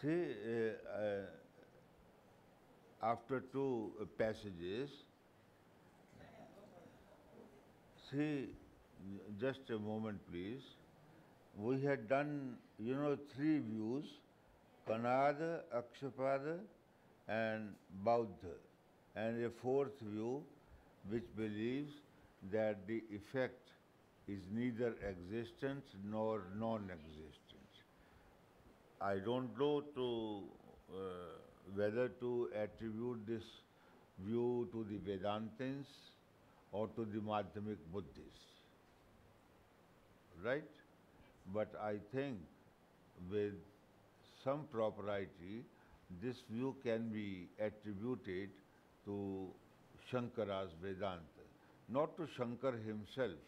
See, uh, uh, after two passages, see, just a moment please. We had done, you know, three views, Kanada, Akshapada and Bauddha, and a fourth view which believes that the effect is neither existent nor non-existent. I don't know to uh, whether to attribute this view to the Vedantins or to the Madhyamik Buddhists. Right? But I think with some propriety, this view can be attributed to Shankara's Vedanta. Not to Shankar himself,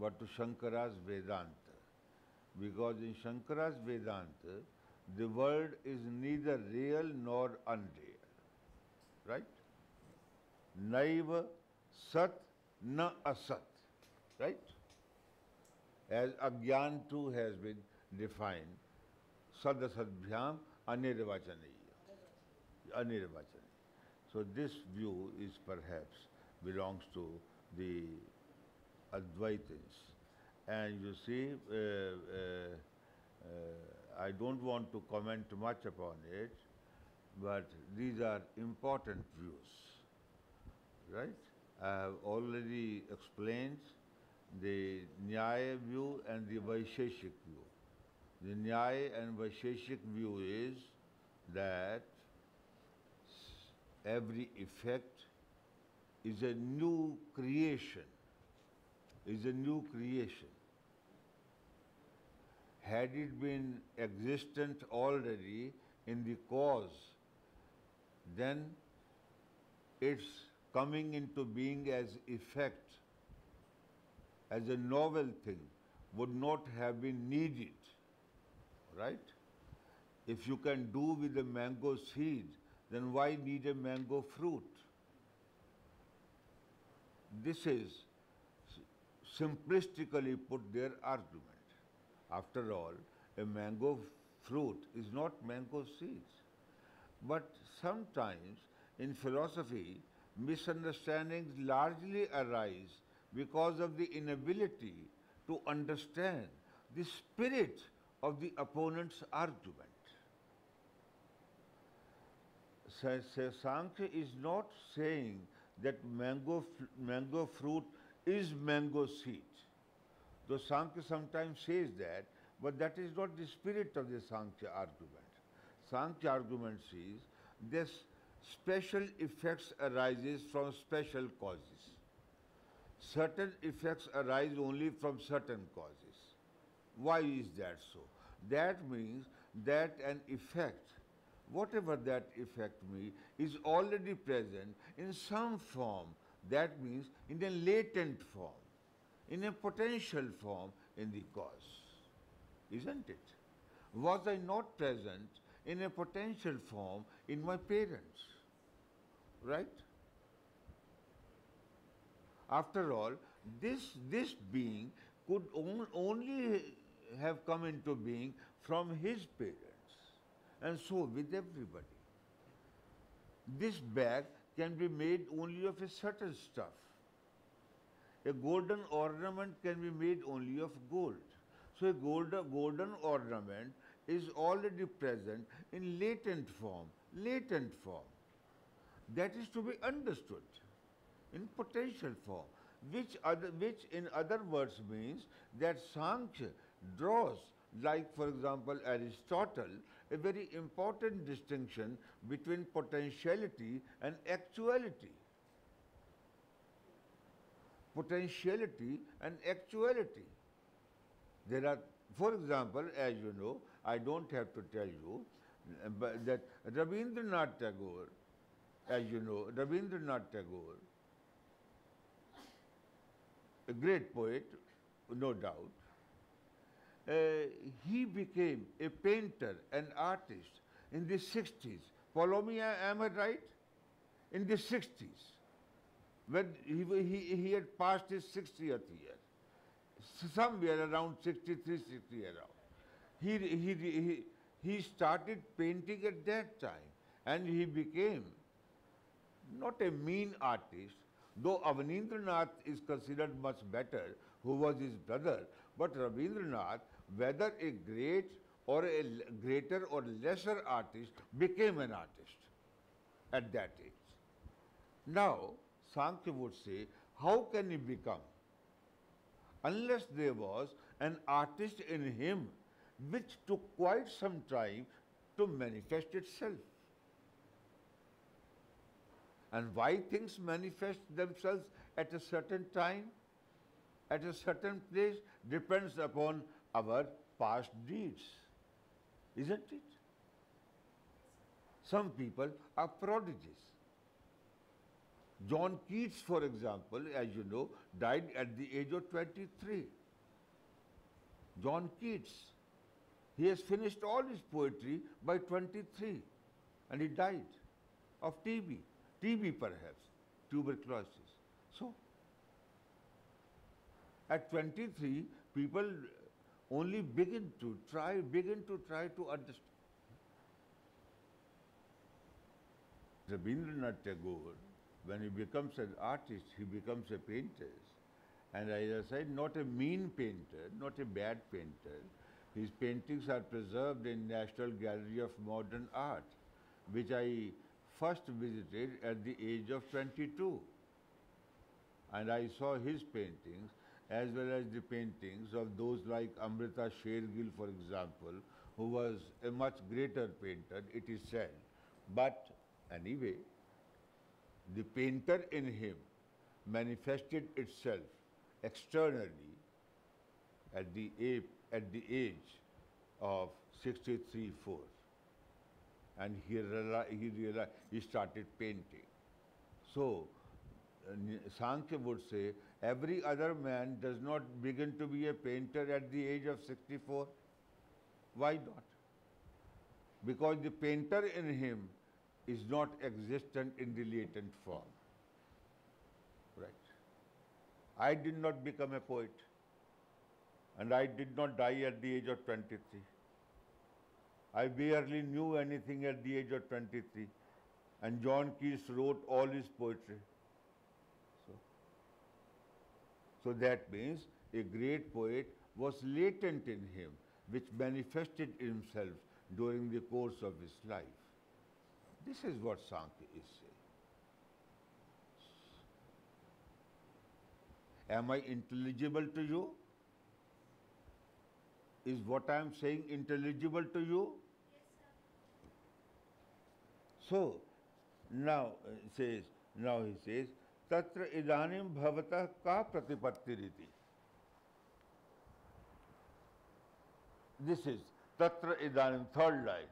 but to Shankara's Vedanta. Because in Shankara's Vedanta, the world is neither real nor unreal. Right? Naiva sat na asat. Right? As Agyan too has been defined, Sadasadbhyam anirvachaniya. Anirvachaniya. So this view is perhaps belongs to the Advaitins. And you see, uh, uh, uh, I don't want to comment much upon it, but these are important views, right? I have already explained the Nyaya view and the Vaisheshik view. The Nyaya and Vaisheshik view is that every effect is a new creation, is a new creation. Had it been existent already in the cause, then its coming into being as effect, as a novel thing, would not have been needed, right? If you can do with a mango seed, then why need a mango fruit? This is simplistically put their argument. After all, a mango fruit is not mango seeds. But sometimes in philosophy, misunderstandings largely arise because of the inability to understand the spirit of the opponent's argument. Sa- sa- Sankhya is not saying that mango, mango fruit is mango seed. Though Sankhya sometimes says that, but that is not the spirit of the Sankhya argument. Sankhya argument says this special effects arises from special causes. Certain effects arise only from certain causes. Why is that so? That means that an effect, whatever that effect may, is already present in some form. That means in a latent form, in a potential form in the cause. Isn't it? Was I not present in a potential form in my parents? Right? After all, this, this being could on, only have come into being from his parents, and so with everybody. This bag can be made only of a certain stuff. A golden ornament can be made only of gold. So a golden, golden ornament is already present in latent form, latent form. That is to be understood in potential form, which, other, which in other words means that Sankhya draws, like for example Aristotle, a very important distinction between potentiality and actuality. Potentiality and actuality. There are, for example, as you know, I don't have to tell you, but that Rabindranath Tagore, as you know, Rabindranath Tagore, a great poet, no doubt, uh, he became a painter, an artist in the 60s. Follow me, am I right? In the 60s, when he, he, he had passed his 60th year, somewhere around 63, 60 around. He, he, he, he started painting at that time and he became not a mean artist, though Avanindranath is considered much better, who was his brother, but Rabindranath, whether a great or a greater or lesser artist, became an artist at that age. Now, Sankhya would say, how can he become? Unless there was an artist in him which took quite some time to manifest itself. And why things manifest themselves at a certain time, at a certain place, depends upon our past deeds, isn't it? Some people are prodigies. John Keats, for example, as you know, died at the age of 23. John Keats, he has finished all his poetry by 23 and he died of TB. TB perhaps, tuberculosis. So, at 23, people only begin to try, begin to try to understand. Rabindranath Tagore, when he becomes an artist, he becomes a painter. And as I said, not a mean painter, not a bad painter. His paintings are preserved in National Gallery of Modern Art, which I first visited at the age of 22. And I saw his paintings as well as the paintings of those like Amrita Sher-Gil, for example, who was a much greater painter, it is said. But anyway, the painter in him manifested itself externally at the at the age of 63 4 and he, realized, he, realized, he started painting. So, uh, Sankhya would say, every other man does not begin to be a painter at the age of 64. Why not? Because the painter in him is not existent in the latent form. Right. I did not become a poet and I did not die at the age of 23. I barely knew anything at the age of 23 and John Keats wrote all his poetry. So, so that means a great poet was latent in him which manifested himself during the course of his life. This is what Sankhya is saying. Am I intelligible to you? Is what I am saying intelligible to you? So, now he says, now he says, तत्र इदानीं भवतः का प्रतिपत्तिरिति this is तत्र इदानीं third line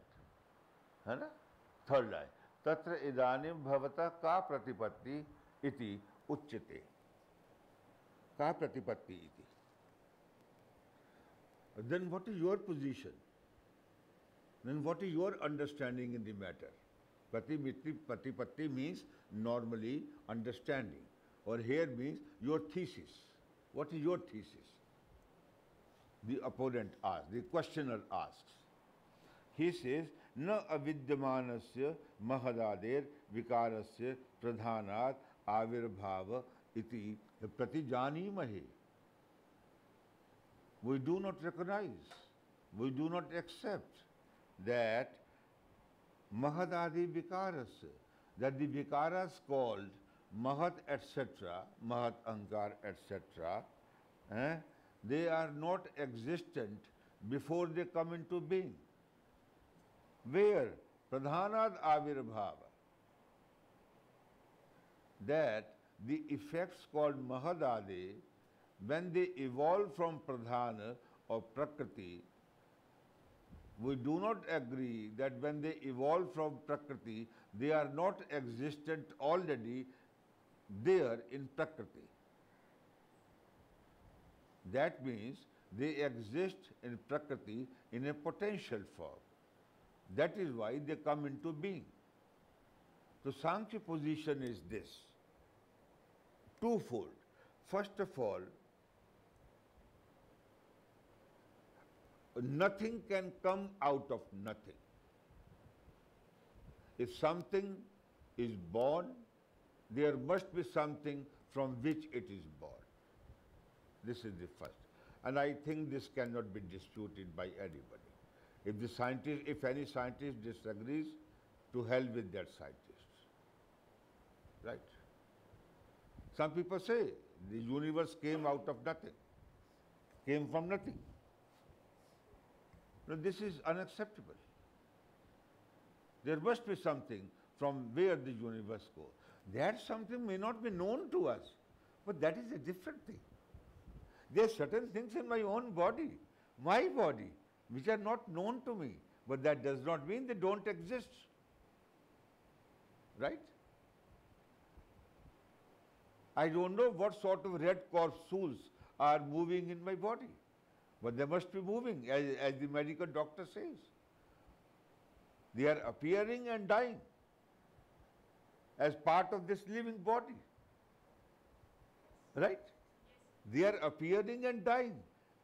है ना third line तत्र इदानीम भवता का प्रतिपत्ति इति उच्यते। का प्रतिपत्ति इति? Then what is your position then what is your understanding in the matter प्रतिपत्ति प्रतिपत्ति means normally understanding or here means your thesis what is your thesis the opponent asks, the questioner asks. He says, न अविद्यमान से महदादेर विकार से प्रधान आविर्भाव इति प्रति जानी महे we do not recognize we do not accept that महदादि विकार से दैट दि विकार कॉल्ड महत एटसेट्रा महत अंकार etcetera they are not existent before they come into being Where? Pradhanad Avirbhava. That the effects called Mahadadi, when they evolve from Pradhana or Prakriti, we do not agree that when they evolve from Prakriti, they are not existent already there in Prakriti. That means they exist in Prakriti in a potential form. That is why they come into being. So Sankhya position is this, twofold. First of all, nothing can come out of nothing. If something is born, there must be something from which it is born. This is the first. And I think this cannot be disputed by anybody. If the scientist, if any scientist disagrees, to hell with that scientist. Right? Some people say the universe came out of nothing, came from nothing. No, this is unacceptable. There must be something from where the universe goes. That something may not be known to us, but that is a different thing. There are certain things in my own body, my body, which are not known to me, but that does not mean they don't exist. Right? I don't know what sort of red corpuscles are moving in my body, but they must be moving, as, as the medical doctor says. They are appearing and dying as part of this living body. Right? They are appearing and dying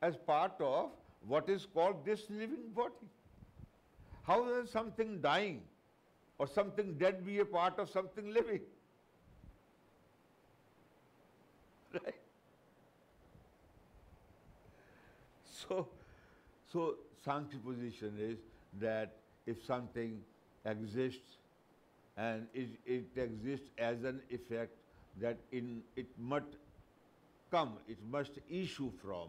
as part of what is called this living body. How is something dying or something dead be a part of something living? Right? So, so Sankhya position is that if something exists and it, it exists as an effect that in it must come, it must issue from,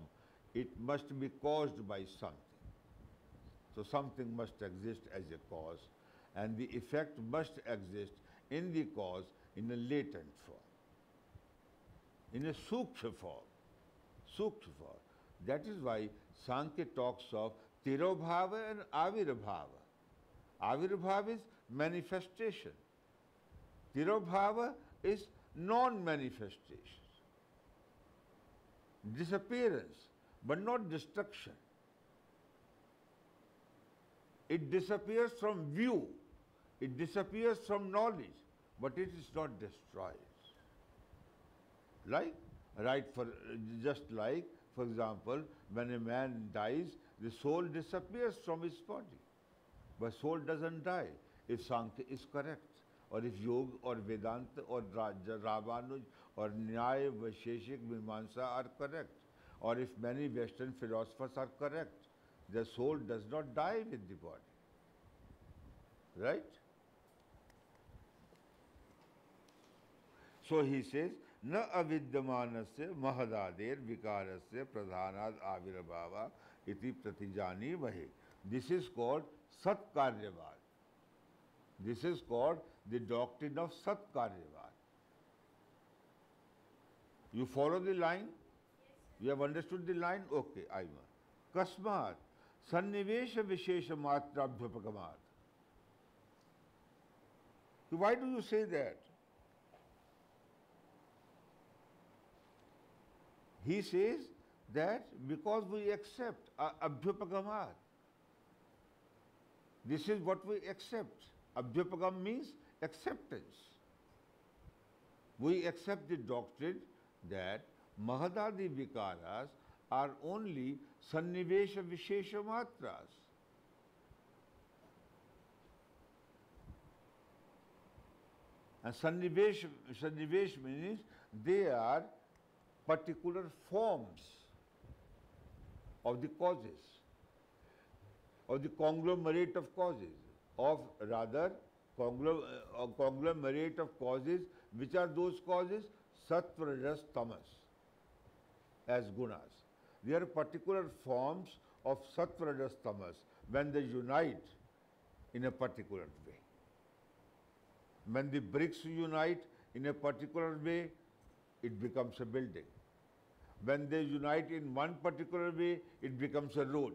it must be caused by something. So something must exist as a cause and the effect must exist in the cause in a latent form, in a sukshma form, sukshma form. That is why Sankhya talks of tirobhava and avirabhava. Avirbhava is manifestation. Tirobhava is non-manifestation. Disappearance, but not destruction. It disappears from view. It disappears from knowledge, but it is not destroyed. Like, right, for just like, for example, when a man dies, the soul disappears from his body. But soul doesn't die if Sankhya is correct, or if Yoga or Vedanta or Ramanuj or Nyaya, Vaisheshik, Mimamsa are correct, or if many western philosophers are correct the soul does not die with the body right so he says न अविद्यमान से महदादेर विकार से प्रधानाद आविर्भाव इति प्रतिजानी वही this is called सत्कार्यवाद this is called the doctrine of सत्कार्यवाद you follow the line You have understood the line? Okay, I know. Kasmat, Sannivesha Vishesha Matrabhyapagamat. Why do you say that? He says that because we accept Abhyapagamat. This is what we accept. Abhyapagam means acceptance. We accept the doctrine that Mahadadi Vikaras are only Sannivesha Vishesha Matras. And Sannivesh, Sannivesh means they are particular forms of the causes of the conglomerate of causes, of rather uh, conglomerate of causes. Which are those causes? Sattva, Rajas, Tamas as gunas. They are particular forms of Sattva, Rajas, Tamas when they unite in a particular way. When the bricks unite in a particular way, it becomes a building. When they unite in one particular way, it becomes a road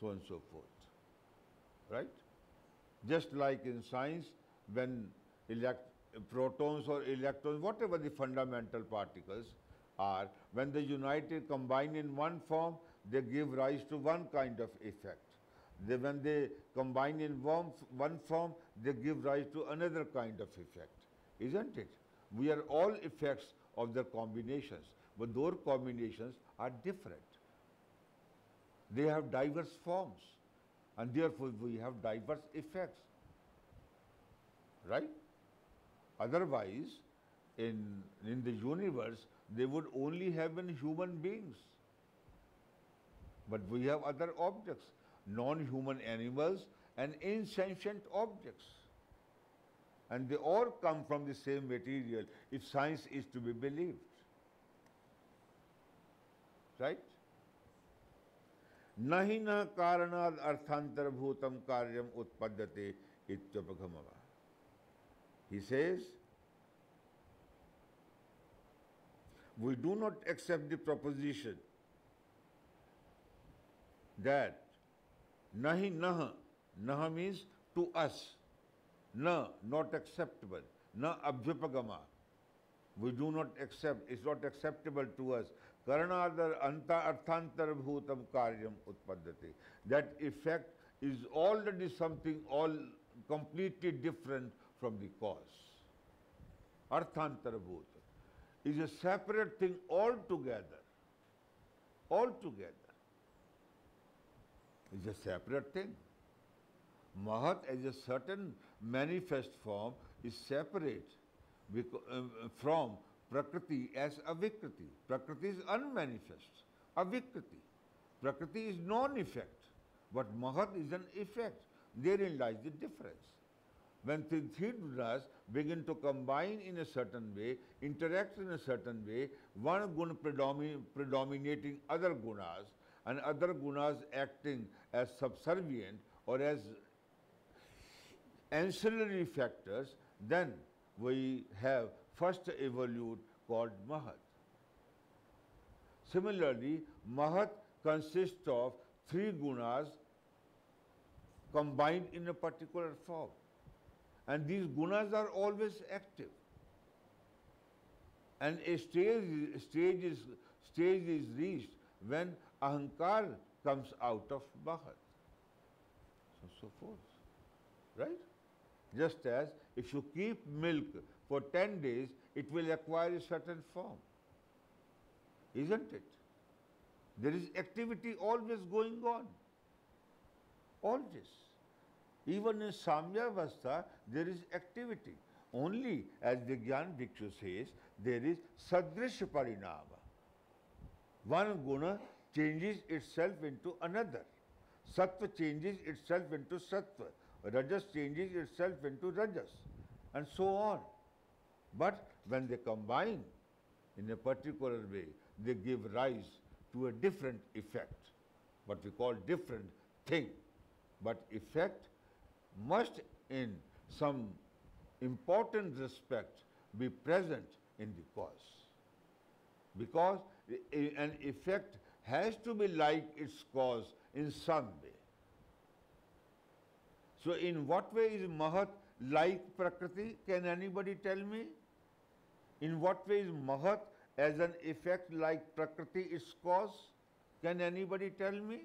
so on and so forth. Right? Just like in science, when elect protons or electrons, whatever the fundamental particles are, when they unite combine in one form, they give rise to one kind of effect. They, when they combine in one, one form, they give rise to another kind of effect. Isn't it? We are all effects of their combinations, but those combinations are different. They have diverse forms and therefore we have diverse effects. Right? Otherwise, in, in the universe, they would only have been human beings. But we have other objects, non-human animals and insentient objects. And they all come from the same material if science is to be believed. Right? Na karanad arthantarabhutam karyam utpadyate ityapaghamava. He says, we do not accept the proposition that nahi nah, nah means to us, na, not acceptable, na abhyapagama. We do not accept, it's not acceptable to us. Karanadar anta arthantar bhutam karyam utpaddati. That effect is already something all completely different from the cause. Arthantar bhutam is a separate thing altogether. Altogether. Is a separate thing. Mahat as a certain manifest form is separate uh, from Prakriti as avikriti. Prakriti is unmanifest, avikriti. Prakriti is non-effect, but Mahat is an effect. Therein lies the difference. When gunas begin to combine in a certain way, interact in a certain way, one guna predomin predominating other gunas, and other gunas acting as subservient or as ancillary factors, then we have first evolute called Mahat. Similarly, Mahat consists of three gunas combined in a particular form. And these gunas are always active. And a stage, stage, is, stage is reached when ahankar comes out of Mahat. So, so forth. Right? Just as if you keep milk for 10 days, it will acquire a certain form. Isn't it? There is activity always going on. Always. Even in Samyavastha, there is activity. Only, as the Gyan Bhikshu says, there is Sadrish Parinama. One guna changes itself into another. Sattva changes itself into Sattva. Rajas changes itself into Rajas. And so on. But when they combine in a particular way, they give rise to a different effect, what we call different thing. But effect must in some important respect be present in the cause. Because an effect has to be like its cause in some way. So in what way is Mahat like Prakriti? Can anybody tell me? In what way is Mahat as an effect like Prakriti its cause? Can anybody tell me?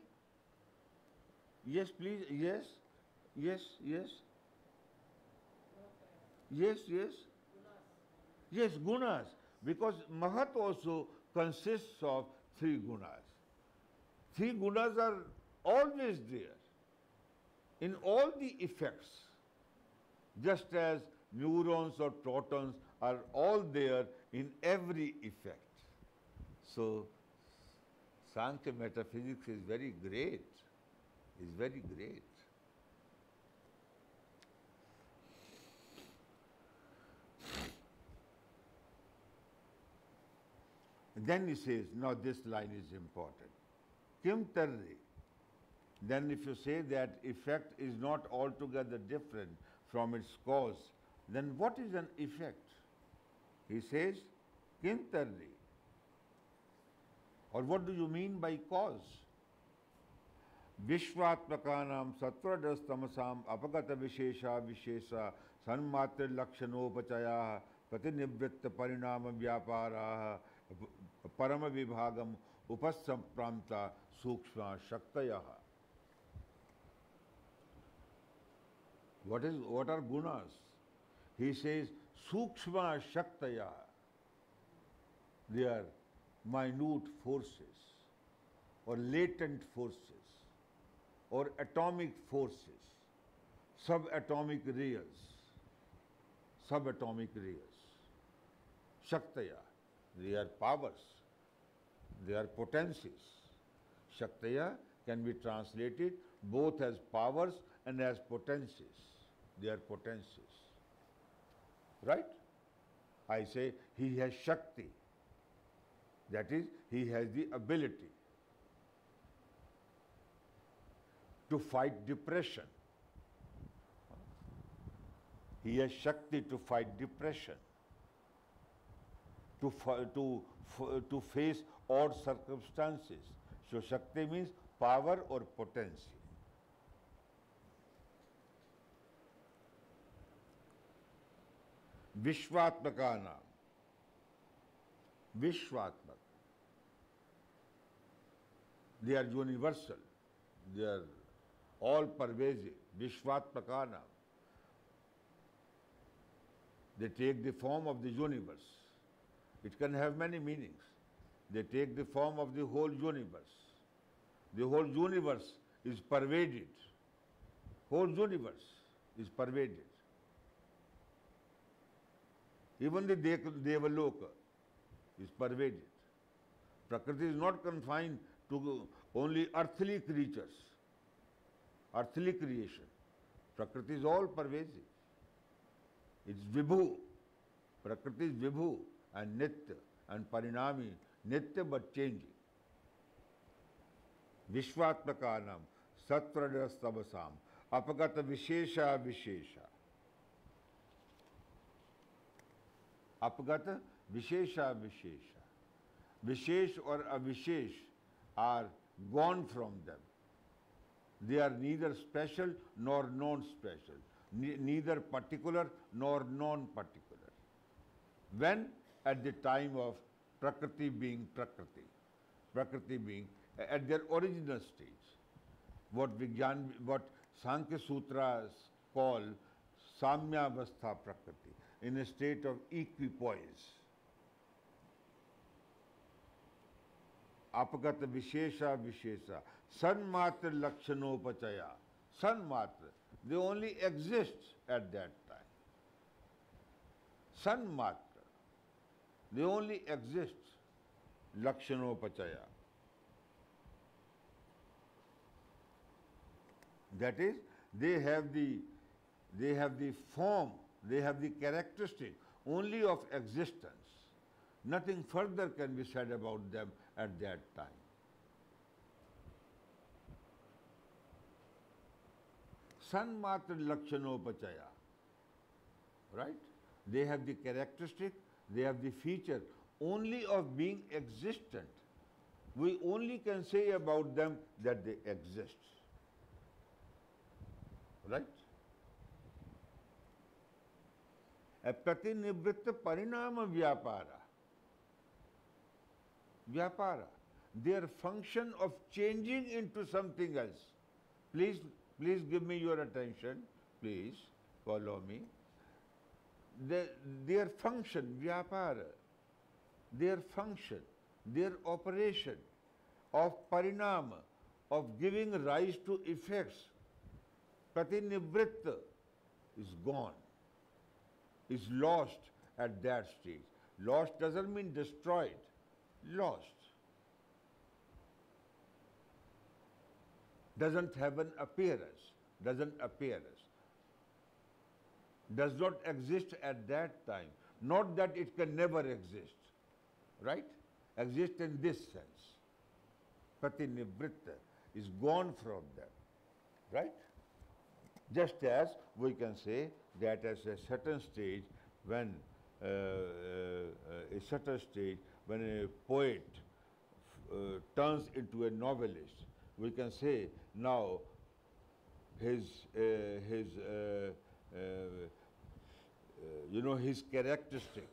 Yes, please. Yes. Yes, yes. Yes, yes. Yes, gunas. Because Mahat also consists of three gunas. Three gunas are always there in all the effects, just as neurons or protons are all there in every effect. So, Sankhya metaphysics is very great, is very great. Then he says, now this line is important. Kim tarhi. Then if you say that effect is not altogether different from its cause, then what is an effect? He says, kim tarhi. Or what do you mean by cause? विश्वात्मकानाम सत्वरस तमसाम अपगत विशेषा विशेष सन्मात्र लक्षणोपचया प्रतिनिवृत्त परिणाम व्यापारा परम विभाग उपसंप्रांत सूक्ष्म शक्त वट इज़ वट आर गुण हि से सूक्ष्म शक्त they are minute forces or latent forces or atomic forces subatomic rays subatomic rays शक्तया they are powers, they are potencies. Shaktaya can be translated both as powers and as potencies. They are potencies. Right? I say he has Shakti. That is, he has the ability to fight depression. He has Shakti to fight depression, to, to, to face odd circumstances. So Shakti means power or potency. विश्वात्मका नाम विश्वात्मक they are universal they are all pervasive विश्वात्मका नाम they take the form of the universe it can have many meanings they take the form of the whole universe the whole universe is pervaded whole universe is pervaded even the Devaloka is pervaded. Prakriti is not confined to only earthly creatures, earthly creation. Prakriti is all pervasive. It's Vibhu. Prakriti is Vibhu and Nitya and Parinami, Nitya but changing. विश्वात्मकानम सत्वरस्तवसाम अपगत विशेषा विशेषा अपगत विशेषा विशेषा विशेष और अविशेष are gone from them they are neither special nor non-special, neither particular nor non-particular. When at the time of Prakriti being Prakriti, Prakriti being at their original stage, what Vigyan, what Sankhya Sutras call Samyavastha Prakriti, in a state of equipoise. Apagata Vishesha Vishesha. Sanmatra Lakshanopachaya. Sanmatra. They only exist at that time. Sanmatra. They only exist. Lakshanopachaya. That is, they have the they have the form they have the characteristic only of existence. Nothing further can be said about them at that time. Sanmatra Lakshanopachaya. Right? They have the characteristic, they have the feature only of being existent. We only can say about them that they exist. Right? प्रतिनिवृत्त परिणाम व्यापार व्यापार their function of changing into something else. Please, please give me your attention. Please follow me. The, their function, vyapara, their function, their operation of parinama, of giving rise to effects, pratinivritta is gone is lost at that stage. Lost doesn't mean destroyed, lost. Doesn't have an appearance, doesn't appearance. Does not exist at that time. Not that it can never exist, right? Exist in this sense. Pratinivritta is gone from them, right? Just as we can say that at a certain stage when uh, uh, a certain stage when a poet uh, turns into a novelist, we can say now his, uh, his uh, Uh, uh, you know, his characteristic,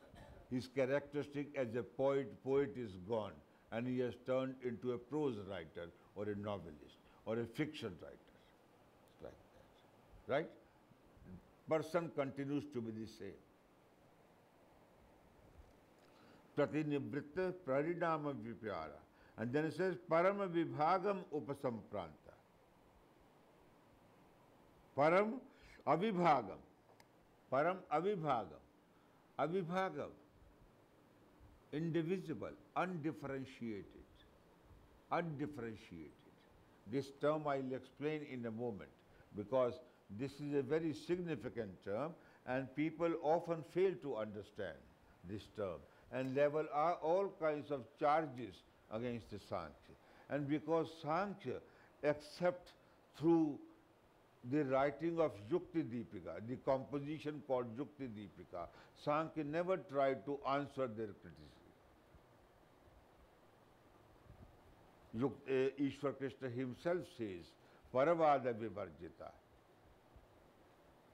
his characteristic as a poet, poet is gone and he has turned into a prose writer or a novelist or a fiction writer. Like that, right? person continues to be the same. Pratinivritta parinama vyapara. And then it says Param Vibhagam Upasampranta. Param Avibhagam. Param Avibhagam. Avibhagam. Indivisible, undifferentiated. Undifferentiated. This term I'll explain in a moment because this is a very significant term and people often fail to understand this term and level are all kinds of charges against the Sankhya. And because Sankhya accept through the writing of Yukti Deepika, the composition called Yukti Deepika, Sankhya never tried to answer their criticism. Yuk, uh, Ishwar Krishna himself says, Paravada Vivarjita.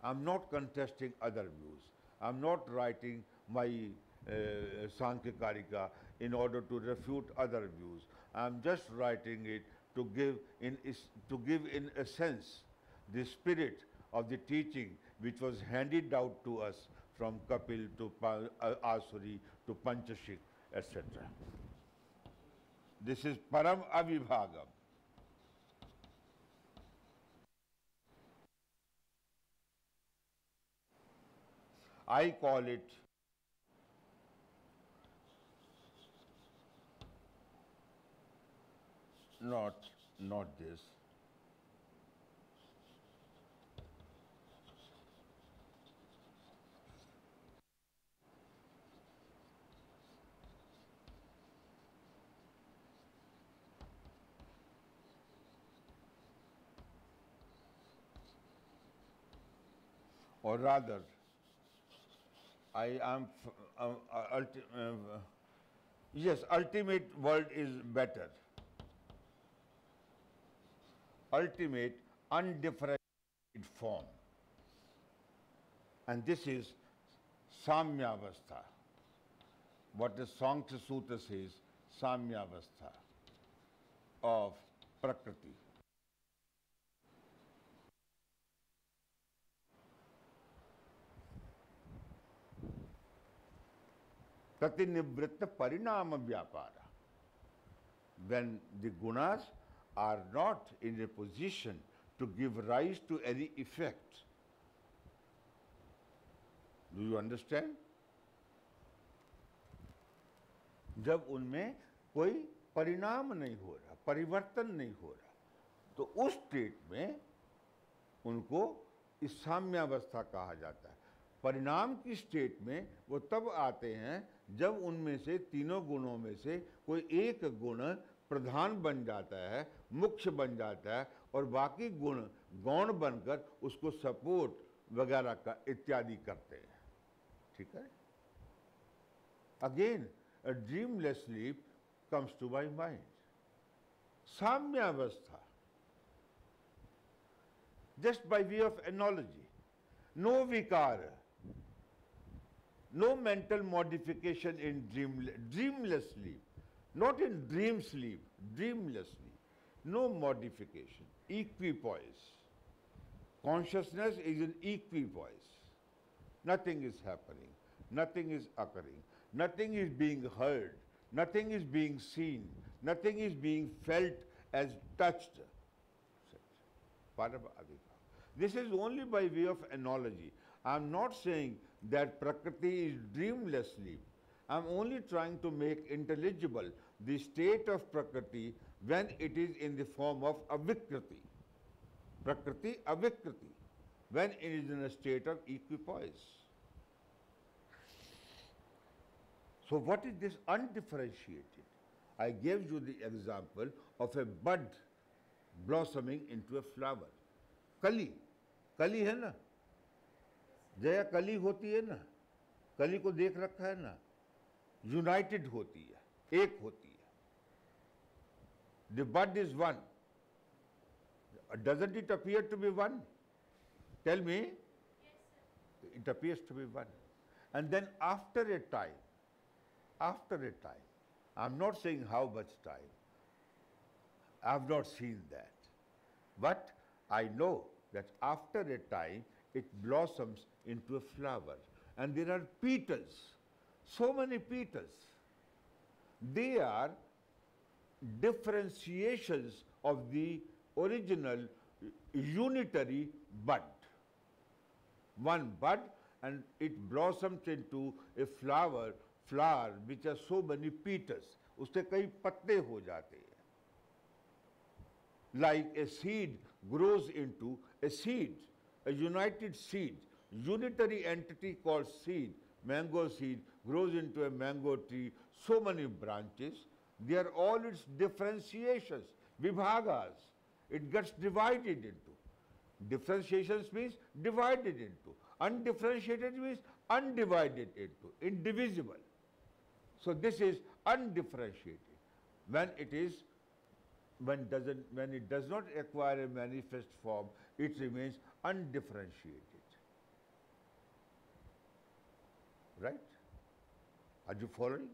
I'm not contesting other views. I'm not writing my uh, Sankhya Karika in order to refute other views. I'm just writing it to give in, to give in a sense the spirit of the teaching which was handed out to us from Kapil to pa uh, Asuri to Panchashik, etc. This is Param Avibhagam. I call it not not this or rather I am, uh, uh, ulti uh, yes, ultimate world is better. Ultimate undifferentiated form. And this is Samyavastha. What the Sankhya Sutra says, Samyavastha of Prakriti. Pratinivritta Parinama Vyapara. When the gunas are not in a position to give rise to any effect. Do you understand? जब उनमें कोई परिणाम नहीं हो रहा परिवर्तन नहीं हो रहा तो उस स्टेट में उनको इस साम्यावस्था कहा जाता है परिणाम की स्टेट में वो तब आते हैं जब उनमें से तीनों गुणों में से कोई एक गुण प्रधान बन जाता है, मुख्य बन जाता है, और बाकी गुण गौण बनकर उसको सपोर्ट वगैरह का इत्यादि करते हैं। ठीक है? Again dreamless sleep comes to my mind साम्यावस्था just by way of analogy no विकार no mental modification in dream, dreamless sleep, not in dream sleep, dreamless sleep, no modification, equipoise. Consciousness is in equipoise. Nothing is happening, nothing is occurring, nothing is being heard, nothing is being seen, nothing is being felt as touched. This is only by way of analogy. I am not saying that Prakriti is dreamless sleep. I am only trying to make intelligible the state of Prakriti when it is in the form of avikriti. Prakriti, avikriti, when it is in a state of equipoise. So what is this undifferentiated? I gave you the example of a bud blossoming into a flower. Kali. Kali है ना जया कली होती है ना, कली को देख रखा है ना यूनाइटेड होती है, एक होती है। The bud is one doesn't it appear to be one tell me it appears to be one and then after a time after a time I am not saying how much time I have not seen that but I know that after a time it blossoms into a flower. And there are petals, so many petals. They are differentiations of the original unitary bud. One bud and it blossoms into a flower, flower which has so many petals. उसके कई पत्ते हो जाते हैं like a seed grows into a seed, a united seed, unitary entity called seed, mango seed, grows into a mango tree, so many branches, they are all its differentiations, vibhagas. It gets divided into. Differentiations means divided into. Undifferentiated means undivided into, indivisible. So this is undifferentiated. When it is when, doesn't, when it does not acquire a manifest form, it remains undifferentiated. Right? Are you following?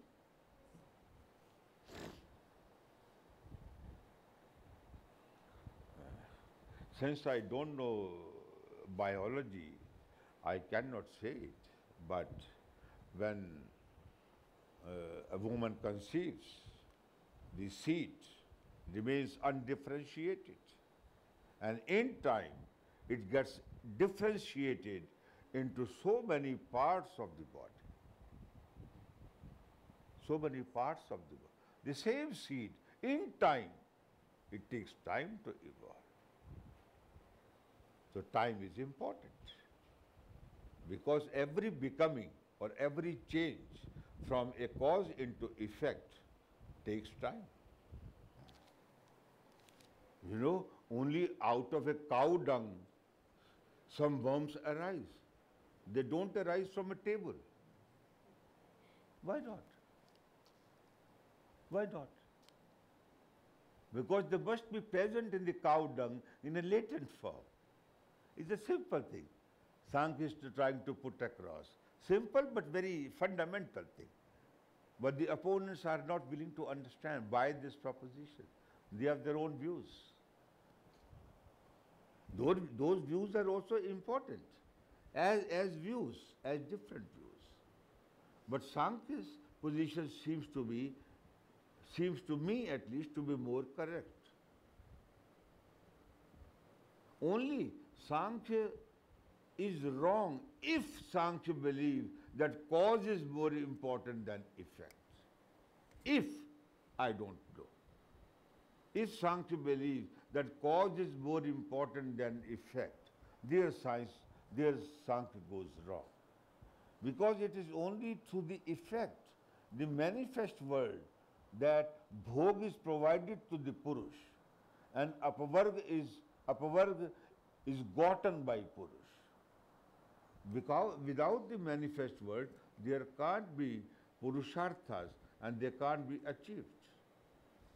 Since I don't know biology, I cannot say it, but when uh, a woman conceives, the seed remains undifferentiated. And in time, it gets differentiated into so many parts of the body. So many parts of the body. The same seed, in time, it takes time to evolve. So time is important. Because every becoming or every change from a cause into effect takes time. You know, only out of a cow dung some worms arise. They don't arise from a table. Why not? Why not? Because they must be present in the cow dung in a latent form. It's a simple thing. Is trying to put across. Simple but very fundamental thing. But the opponents are not willing to understand why this proposition. They have their own views. Those, those views are also important as, as views, as different views. But Sankhya's position seems to be, seems to me at least to be more correct. Only Sankhya is wrong if Sankhya believes that cause is more important than effect. If, I don't know. If Sankhya believes that cause is more important than effect, their science, their Sankhya goes wrong. Because it is only through the effect, the manifest world, that bhog is provided to the Purush and apavarg is, apavarg is gotten by Purush. Because without the manifest world, there can't be Purusharthas and they can't be achieved.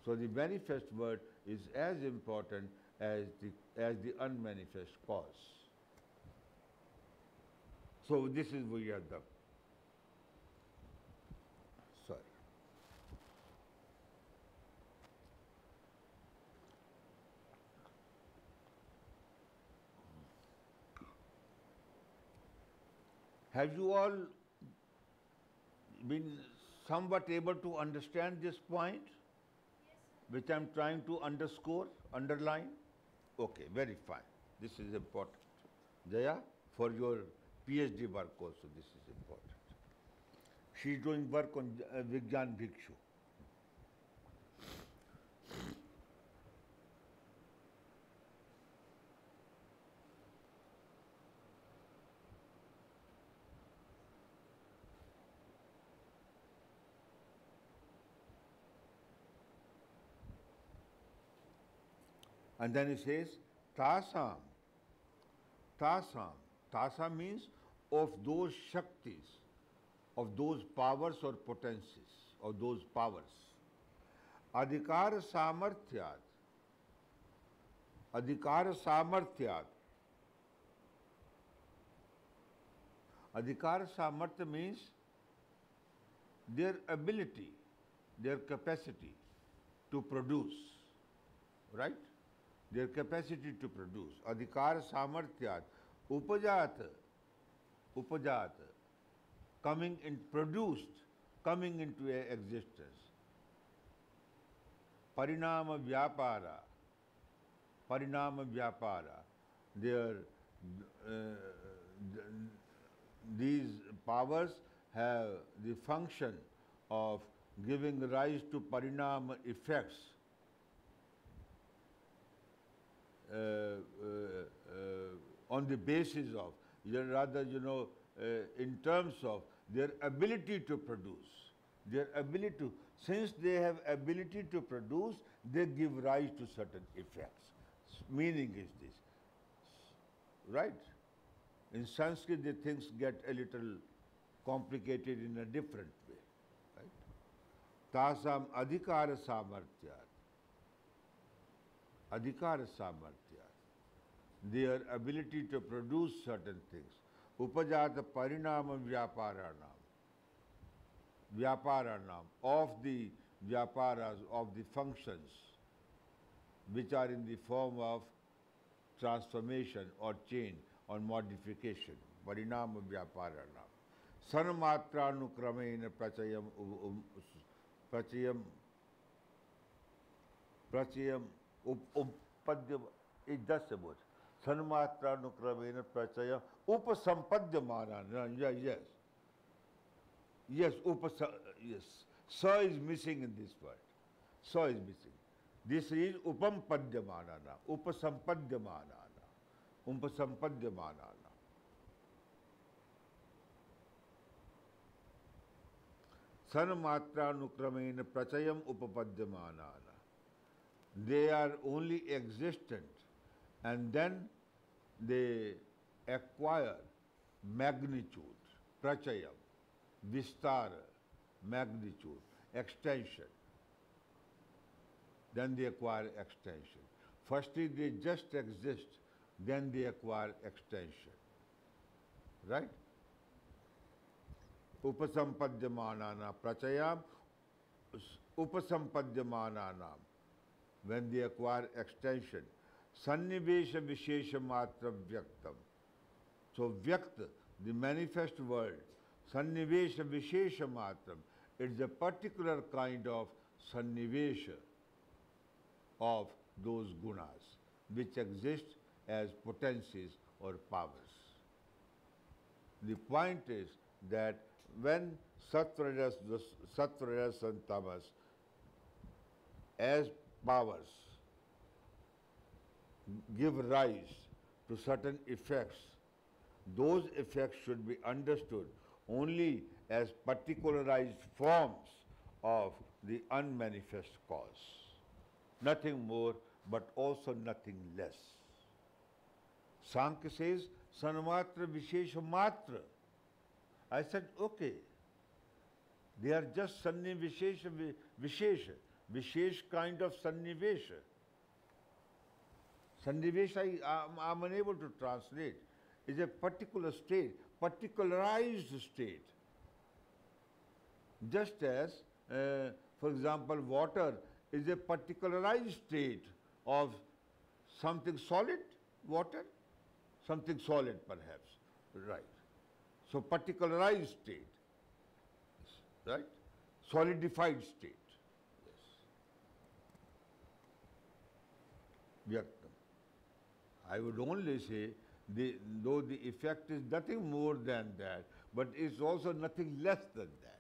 So the manifest word is as important as the, as the unmanifest cause. So this is Vijayadam. Sorry. Have you all been somewhat able to understand this point? Which I'm trying to underscore, underline? Okay, very fine. This is important. Jaya, for your PhD work also, this is important. She is doing work on uh, Vigyan Bhikshu. And then he says, tasam. Tasam. Tasa means of those shaktis, of those powers or potencies, of those powers. Adhikar samarthyat. Adhikar samarthyat. Adhikar samartya means their ability, their capacity to produce, right? Their capacity to produce. Adhikar samarthyat, upajat, upajat, coming in, produced, coming into existence. parinama vyapara, parinama vyapara, their, uh, these powers have the function of giving rise to parinama effects uh, uh, uh, Uh, uh, uh, on the basis of, rather, you know, uh, in terms of their ability to produce, their ability to, since they have ability to produce, they give rise to certain effects. Meaning is this, right? In Sanskrit, the things get a little complicated in a different way, right? Tasam adhikara samartyat. Adhikara samartyat. Their ability to produce certain things. Upajata parinama vyaparanam. Vyaparanam. Of the vyaparas, of the functions, which are in the form of transformation or change or modification. Parinama vyaparanam. Sanmatranukrameena prachayam prachayam prachayam upadyam it does about sanmatranukrameena prachayam upasampadhyamana yeah, yes. Yes upasa yes. Sa is missing in this word sa is missing. This is upampadhyamana upasampadhyamana upasampadhyamana Sanmatranukrameena prachayam upapadyamanana. They are only existent and then they acquire magnitude, prachayam, vistara, magnitude, extension. Then they acquire extension. Firstly, they just exist, then they acquire extension. Right? upasampadyamanana prachayam upasampadyamananam when they acquire extension. Sannivesha vishesha matra vyaktam. So vyakt the manifest world sannivesha vishesha matram it's a particular kind of sannivesha of those gunas which exist as potencies or powers. The point is that when sattvaras, sattvaras and tamas as powers give rise to certain effects, those effects should be understood only as particularized forms of the unmanifest cause. Nothing more, but also nothing less. Sankhya says, Sanmatra Vishesha Matra. I said, okay. They are just Sannivishesha, Vishesha, Vishesh kind of Sannivesha. Sannivesha, I am unable to translate. Is a particular state, particularized state. Just as, uh, for example, water is a particularized state of something solid, water, something solid perhaps, right. So particularized state, right? Solidified state. Yes. Vyaktam. I would only say, the, though the effect is nothing more than that, but it's also nothing less than that.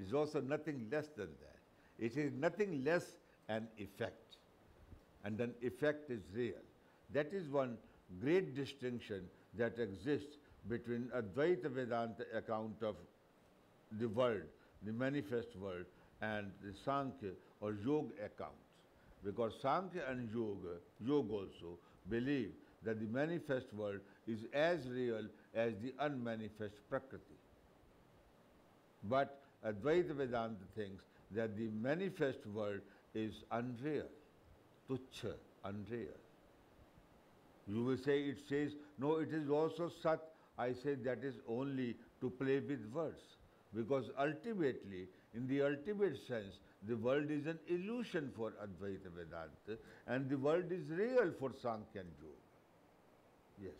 It's also nothing less than that. It is nothing less an effect. And an effect is real. That is one great distinction that exists between Advaita Vedanta account of the world, the manifest world, and the Sankhya or Yoga account. Because Sankhya and Yoga, Yoga also, believe that the manifest world is as real as the unmanifest Prakriti. But Advaita Vedanta thinks that the manifest world is unreal, tuchha, unreal. You will say, it says, no, it is also Sat, I say that is only to play with words. Because ultimately, in the ultimate sense, the world is an illusion for Advaita Vedanta and the world is real for Sankhya Yoga. Yes.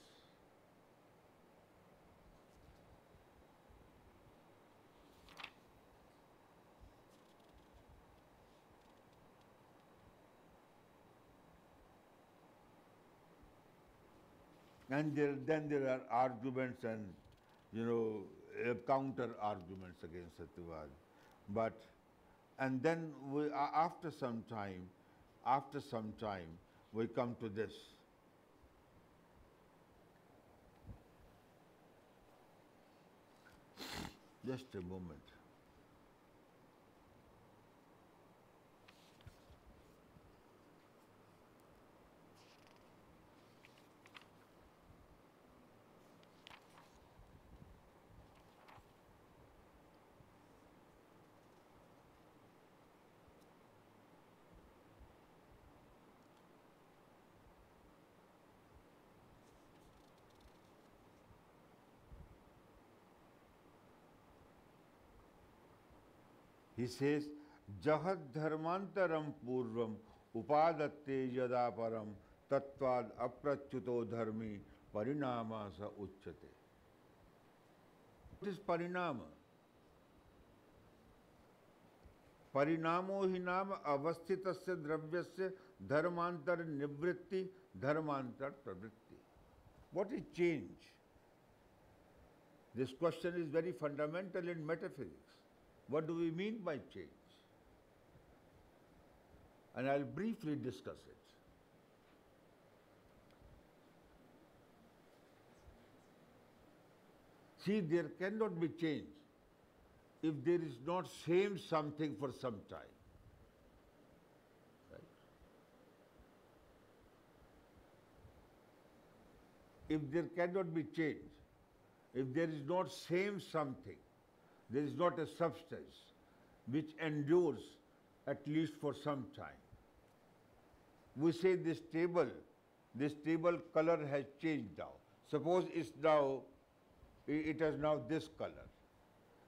and there, then there are arguments and you know counter arguments against Satyavad. But and then we, after some time, after some time, we come to this. Just a moment. हिशेष जहत धर्मांतरम पूर्वम, उपादत्ते यदा परम तत्वाद अप्रच्युतो धर्मी, परिणाम स उच्चते परिणाम परिणामो ही नाम अवस्थित द्रव्य से धर्मांतर निवृत्ति धर्मांतर प्रवृत्ति what is change this question is very fundamental in metaphysics What do we mean by change? And I'll briefly discuss it. See, there cannot be change if there is not same something for some time. Right? If there cannot be change, if there is not same something, there is not a substance which endures at least for some time. We say this table, this table color has changed now. Suppose it's now, it has now this color,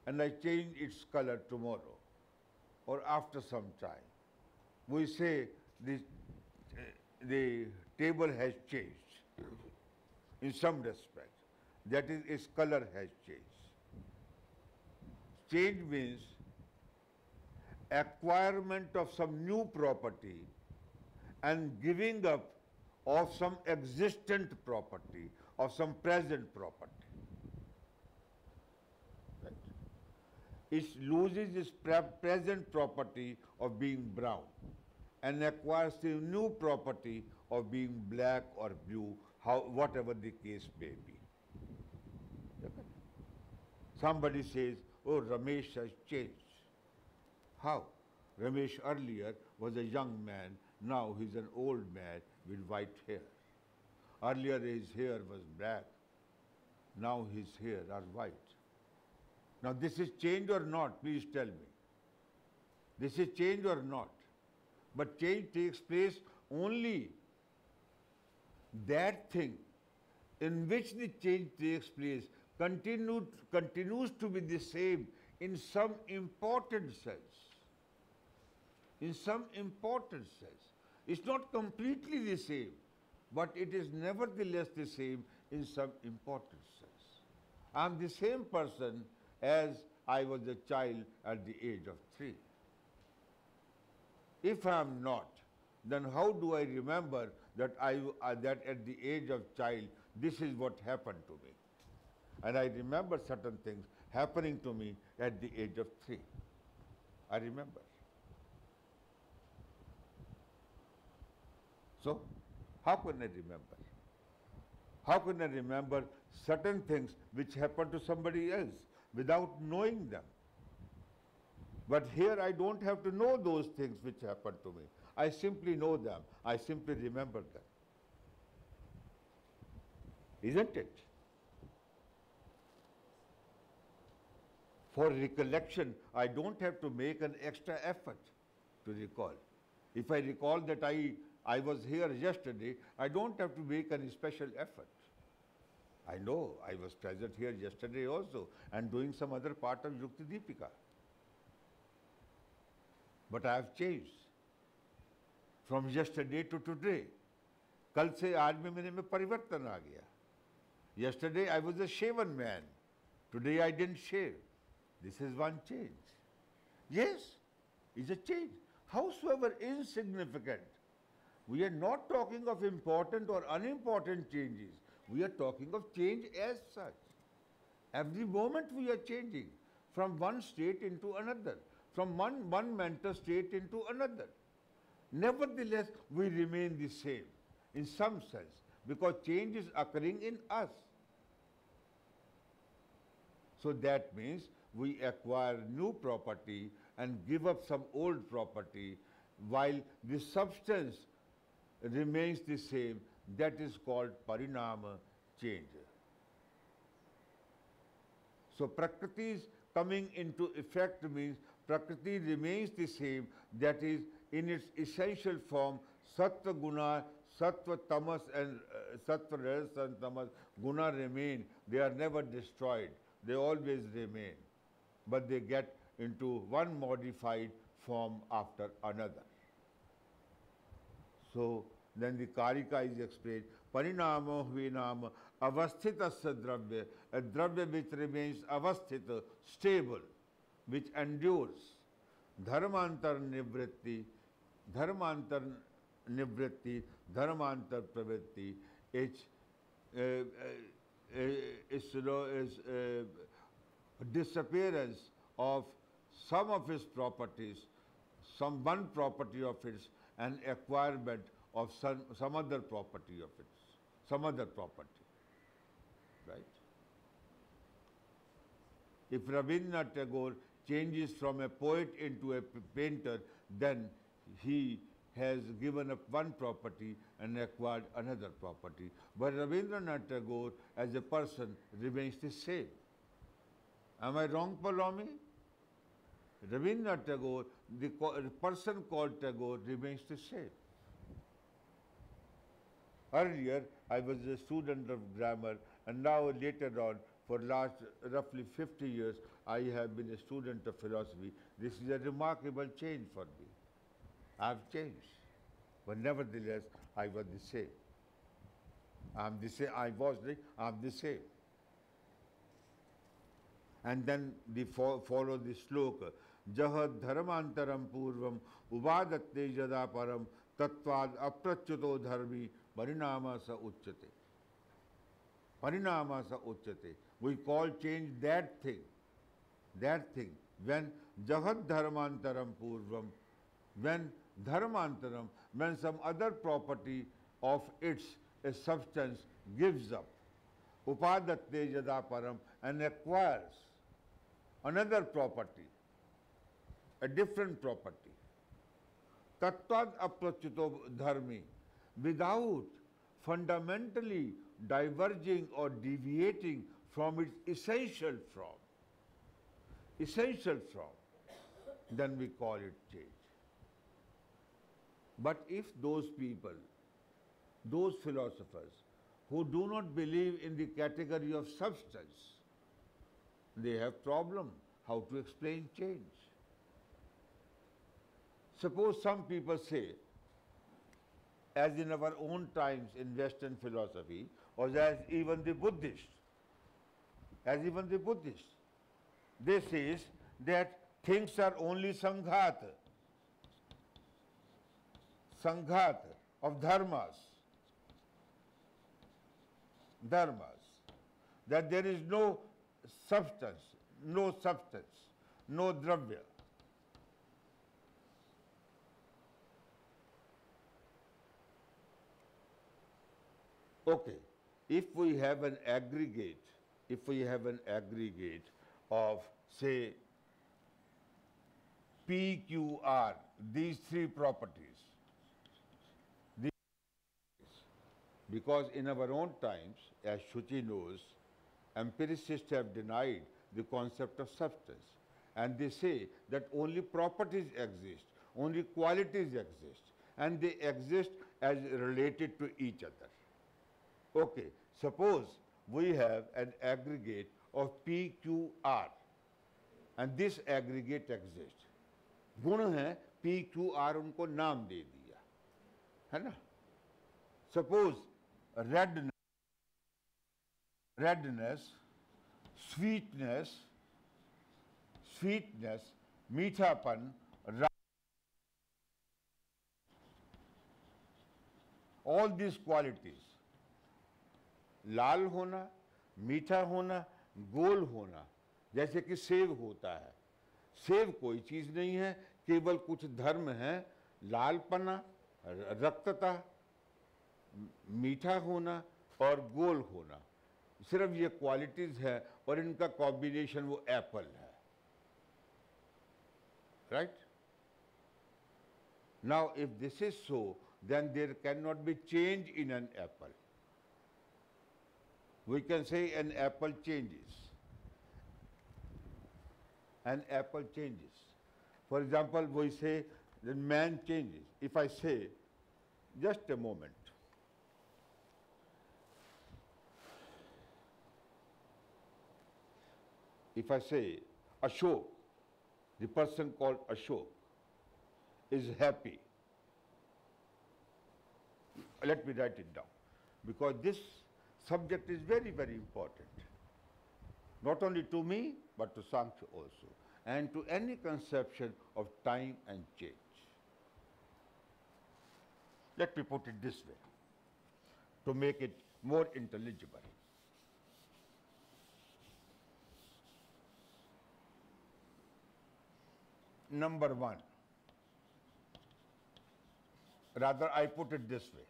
and I change its color tomorrow or after some time. We say this, the table has changed in some respect. That is, its color has changed. Change means acquirement of some new property and giving up of some existent property, of some present property. Right? It loses its pre present property of being brown and acquires the new property of being black or blue, how, whatever the case may be. Somebody says, oh, Ramesh has changed. How? Ramesh earlier was a young man, now he's an old man with white hair. Earlier his hair was black, now his hair are white. Now this is change or not? Please tell me. This is change or not? But change takes place only that thing in which the change takes place continued, continues to be the same in some important sense. In some important sense. It's not completely the same, but it is nevertheless the same in some important sense. I am the same person as I was a child at the age of three. If I am not, then how do I remember that, I, uh, that at the age of child, this is what happened to me? And I remember certain things happening to me at the age of three. I remember. So, how can I remember? How can I remember certain things which happened to somebody else without knowing them? But here I don't have to know those things which happened to me. I simply know them. I simply remember them. Isn't it? For recollection, I don't have to make an extra effort to recall. If I recall that I, I was here yesterday, I don't have to make any special effort. I know I was present here yesterday also and doing some other part of Yukti Deepika. But I have changed from yesterday to today. कल से आज में मेरे में परिवर्तन आ गया Yesterday I was a shaven man. Today I didn't shave. This is one change. Yes, it's a change. Howsoever insignificant, we are not talking of important or unimportant changes. We are talking of change as such. Every moment we are changing from one state into another, from one, one mental state into another. Nevertheless, we remain the same in some sense because change is occurring in us. So that means we acquire new property and give up some old property while the substance remains the same. That is called parinama change. So Prakriti's coming into effect means Prakriti remains the same, that is in its essential form, Sattva Guna, Sattva Tamas and uh, Sattva Rajas and Tamas Guna remain, they are never destroyed, they always remain. But they get into one modified form after another. So then the Karika is explained, Parinamo Vinama Avasthitasya Dravya, a Dravya which remains avasthita, stable, which endures. Dharmantar Nivritti, Dharmantar Nivritti, Dharmantar Pravritti, which uh, uh, is, is uh, disappearance of some of his properties, some one property of his, and acquirement of some, some other property of it, some other property. Right? If Rabindranath Tagore changes from a poet into a painter, then he has given up one property and acquired another property. But Rabindranath Tagore as a person remains the same. Am I wrong, Palomi? Rabindranath Tagore, the person called Tagore remains the same. Earlier, I was a student of grammar and now later on, for last roughly 50 years, I have been a student of philosophy. This is a remarkable change for me. I've changed. But nevertheless, I was the same. I'm the same. I was the, I'm the same. And then the fo follow the sloka. Jahad dharmantaram purvam upadatte jada param tatvad aprachyuto dharmi parinama sa uchate. Parinama sa uchate. We call change that thing. That thing. When Jahat Dharmantaram Purvam, when Dharmantaram, when some other property of its a substance gives up, Upadatte Jada Param, and acquires another property, a different property. Tattvad aprachyuto dharmi, without fundamentally diverging or deviating from its essential from, essential from, then we call it change. But if those people, those philosophers who do not believe in the category of substance, they have problem how to explain change. Suppose some people say, as in our own times in Western philosophy, or as even the Buddhists, as even the Buddhists, they say that things are only sanghat, sanghat of dharmas, dharmas, that there is no substance, no substance, no dravya. Okay, if we have an aggregate, if we have an aggregate of say PQR, these three properties, these because in our own times, as Shuchi knows, empiricists have denied the concept of substance. And they say that only properties exist, only qualities exist, and they exist as related to each other. Okay, suppose we have an aggregate of PQR and this aggregate exists. गुण है P Q R उनको नाम दे दिया है ना suppose redness redness sweetness sweetness मीठापन all these qualities, लाल होना, मीठा होना, गोल होना, जैसे कि सेव होता है। सेव कोई चीज़ नहीं है, केवल कुछ धर्म है, लालपना रक्तता, मीठा होना और गोल होना। सिर्फ़ ये क्वालिटीज है और इनका कॉम्बिनेशन वो एप्पल है। Right now if this is so then there can not be change in an apple we can say an apple changes an apple changes for example वो say man changes if I say just a moment If I say Ashok, the person called Ashok is happy. Let me write it down. Because this subject is very, very important. Not only to me, but to Sankhya also. And to any conception of time and change. Let me put it this way, to make it more intelligible. Number one, rather I put it this way,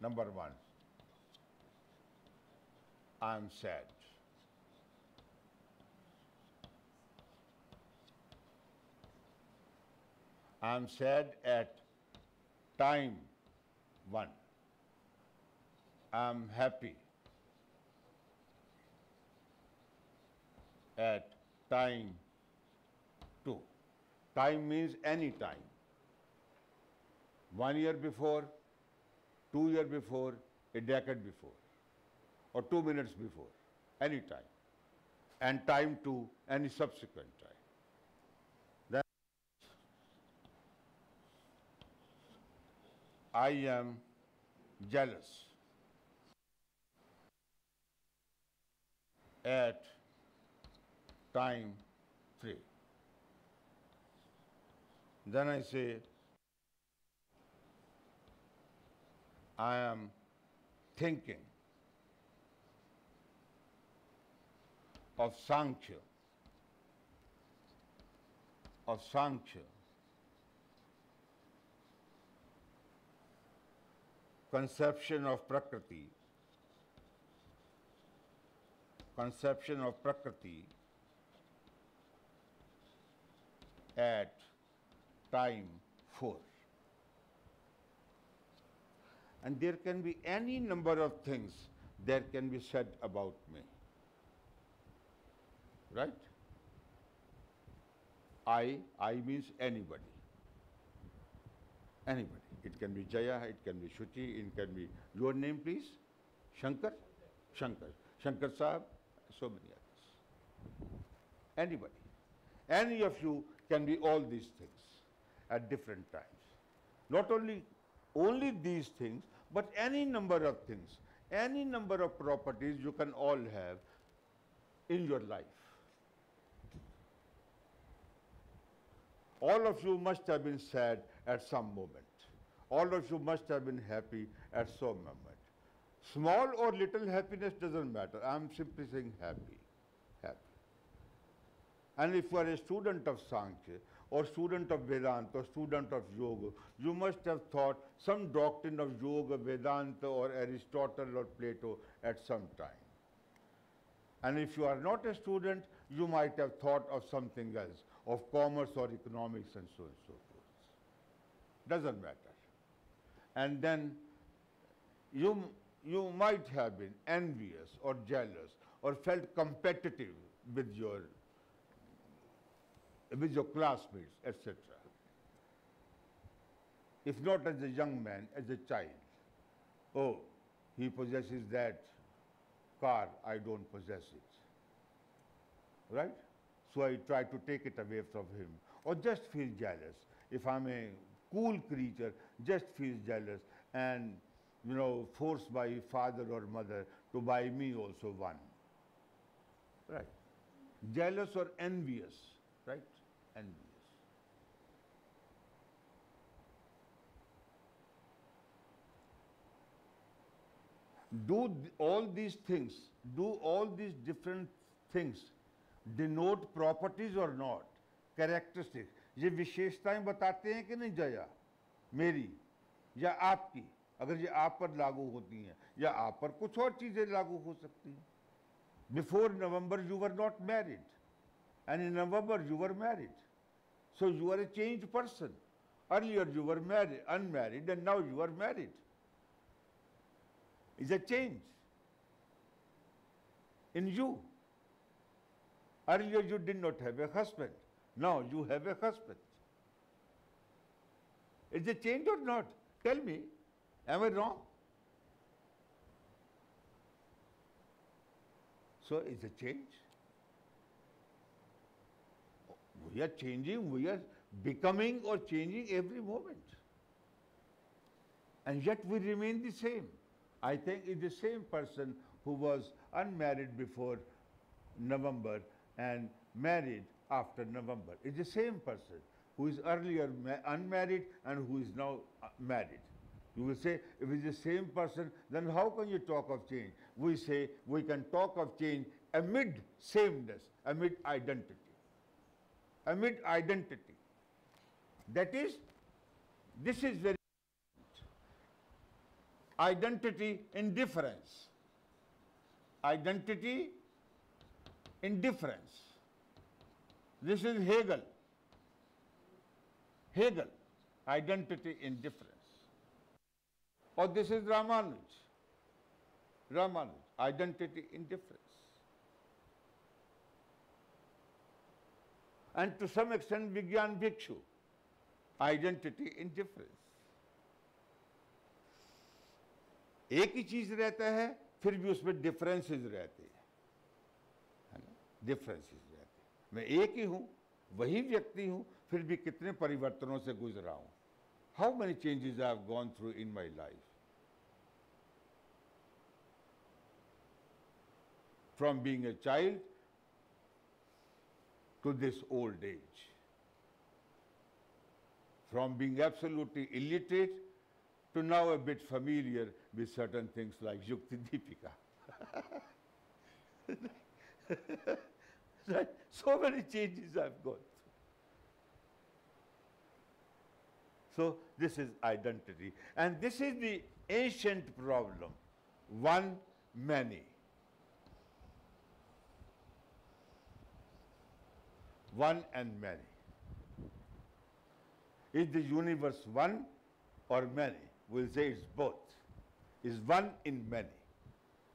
number one, I am sad. I am sad at time one. I am happy at time. Time means any time. One year before, two year before, a decade before or two minutes before, any time, and time to any subsequent time. Then I am jealous at time three. Then I say, I am thinking of Sankhya, of Sankhya, conception of Prakriti, conception of Prakriti at time 4. And there can be any number of things that can be said about me right? I, I means anybody. Anybody. It can be Jaya, it can be Shuchi, it can be your name, please. Shankar? Shankar. Shankar Sahab, so many others. Anybody. Any of you can be all these things at different times. Not only only these things, but any number of things, any number of properties you can all have in your life. All of you must have been sad at some moment. All of you must have been happy at some moment. Small or little happiness doesn't matter. I'm simply saying happy. Happy. And if you are a student of Sankhya, or student of Vedanta, or student of Yoga, you must have thought some doctrine of Yoga, Vedanta, or Aristotle or Plato at some time. And if you are not a student, you might have thought of something else, of commerce or economics and so on and so forth. Doesn't matter. And then you, you might have been envious or jealous or felt competitive with your, with your classmates, etc. If not as a young man, as a child. Oh, he possesses that car, I don't possess it. Right? So I try to take it away from him. Or just feel jealous. If I'm a cool creature, just feel jealous and, you know, force my father or mother to buy me also one. Right? Jealous or envious, right? Envious. do all these things, do all these different things denote properties or not? Characteristics. ये विशेषताएँ बताते हैं कि नहीं जया मेरी या आपकी अगर ये आप पर लागू होती हैं या आप पर कुछ और चीज़ें लागू हो सकती हैं before November you were not married and in November you were married. So you are a changed person. Earlier you were married, unmarried, and now you are married. It's a change in you. Earlier you did not have a husband. Now you have a husband. Is it change or not? Tell me. Am I wrong? So it's a change. We are changing, we are becoming or changing every moment. And yet we remain the same. I think it's the same person who was unmarried before November and married after November. It's the same person who is earlier unmarried and who is now uh, married. You will say, if it's the same person, then how can you talk of change? We say we can talk of change amid sameness, amid identity amid identity. That is, this is very identity in difference. Identity in difference. This is Hegel. Hegel, identity in difference. Or this is Ramanuj. Ramanuj, identity in and to some extent Vigyan Bhikshu, identity in difference. एक ही चीज़ रहता है फिर भी उसमें differences रहते हैं है ना डिफरेंसेस रहते हैं मैं एक ही हूँ वही व्यक्ति हूँ फिर भी कितने परिवर्तनों से गुजरा हूँ how many changes I have gone through in my life from being a child to this old age. From being absolutely illiterate to now a bit familiar with certain things like Yukti Deepika. right? So many changes I've gone. So this is identity. And this is the ancient problem. One, many. One and many. Is the universe one or many? We'll say it's both. Is one in many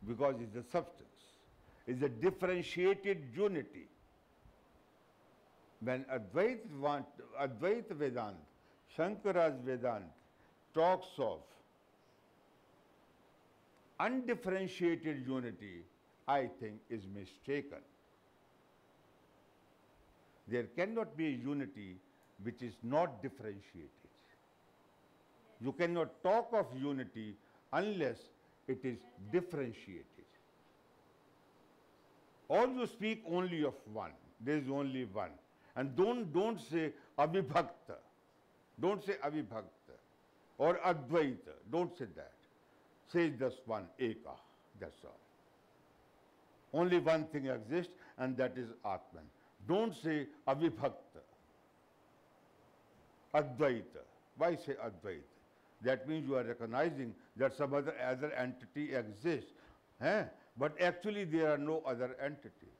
because it's a substance. It's a differentiated unity. When Advaita, want, Advait Vedant, Shankara's Vedant talks of undifferentiated unity, I think is mistaken. There cannot be a unity which is not differentiated. You cannot talk of unity unless it is differentiated. Or you speak only of one. There is only one. And don't, don't say avibhakta. Don't say avibhakta. Or advaita. Don't say that. Say just one, eka. That's all. Only one thing exists and that is Atman. Don't say avibhakta, advaita. Why say advaita? That means you are recognizing that some other, other entity exists. Eh? But actually there are no other entity.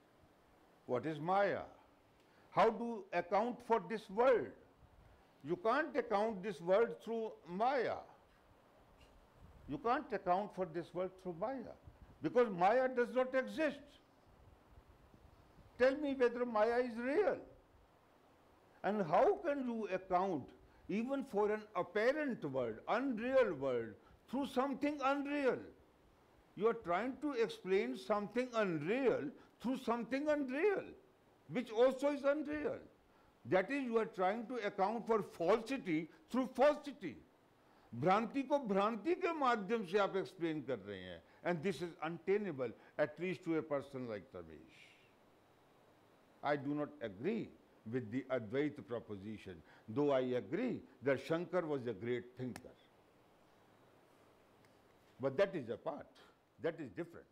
What is Maya? How do you account for this world? You can't account this world through Maya. You can't account for this world through Maya because Maya does not exist. Tell me whether Maya is real. And how can you account even for an apparent world, unreal world, through something unreal? You are trying to explain something unreal through something unreal, which also is unreal. That is, you are trying to account for falsity through falsity. भ्रांति को भ्रांति के माध्यम से आप explain कर रहे हैं and this is untenable at least to a person like Ramesh I do not agree with the Advaita proposition, though I agree that Shankar was a great thinker. But that is apart. That is different.